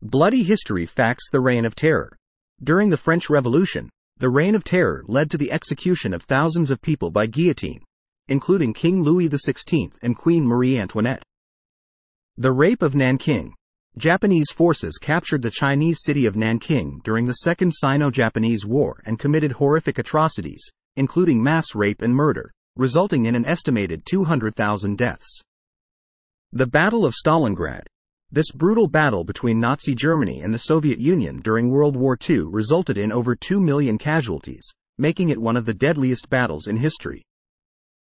Bloody history facts the Reign of Terror. During the French Revolution, the Reign of Terror led to the execution of thousands of people by guillotine, including King Louis XVI and Queen Marie Antoinette. The Rape of Nanking. Japanese forces captured the Chinese city of Nanking during the Second Sino Japanese War and committed horrific atrocities, including mass rape and murder, resulting in an estimated 200,000 deaths. The Battle of Stalingrad. This brutal battle between Nazi Germany and the Soviet Union during World War II resulted in over 2 million casualties, making it one of the deadliest battles in history.